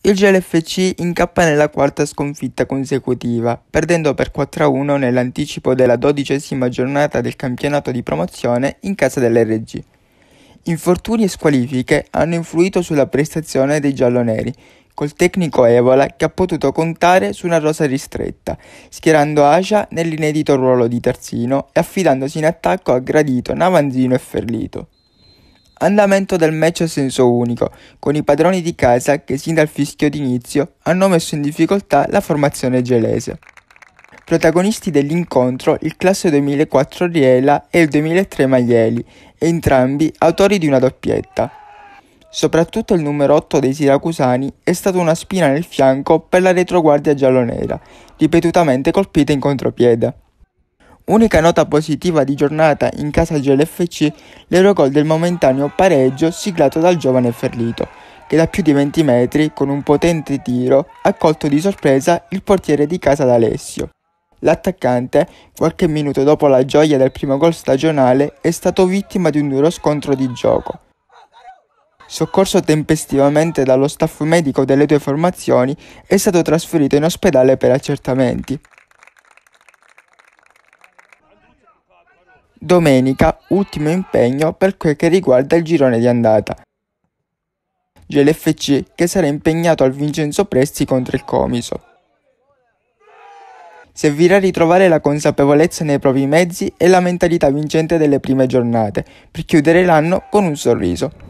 Il GLFC incappa nella quarta sconfitta consecutiva, perdendo per 4-1 nell'anticipo della dodicesima giornata del campionato di promozione in casa dell'RG. Infortuni e squalifiche hanno influito sulla prestazione dei gialloneri, col tecnico Evola che ha potuto contare su una rosa ristretta, schierando Asia nell'inedito ruolo di terzino e affidandosi in attacco a Gradito, Navanzino e Ferlito. Andamento del match a senso unico, con i padroni di casa che sin dal fischio d'inizio hanno messo in difficoltà la formazione gelese. Protagonisti dell'incontro il classe 2004 Riela e il 2003 Maglieli, entrambi autori di una doppietta. Soprattutto il numero 8 dei siracusani è stato una spina nel fianco per la retroguardia giallonera, ripetutamente colpita in contropiede. Unica nota positiva di giornata in casa GLFC l'Eurogol del momentaneo pareggio siglato dal giovane Ferlito, che da più di 20 metri, con un potente tiro, ha colto di sorpresa il portiere di casa d'Alessio. L'attaccante, qualche minuto dopo la gioia del primo gol stagionale, è stato vittima di un duro scontro di gioco. Soccorso tempestivamente dallo staff medico delle due formazioni, è stato trasferito in ospedale per accertamenti. Domenica, ultimo impegno per quel che riguarda il girone di andata. GLFC che sarà impegnato al Vincenzo Presti contro il Comiso. Servirà a ritrovare la consapevolezza nei propri mezzi e la mentalità vincente delle prime giornate, per chiudere l'anno con un sorriso.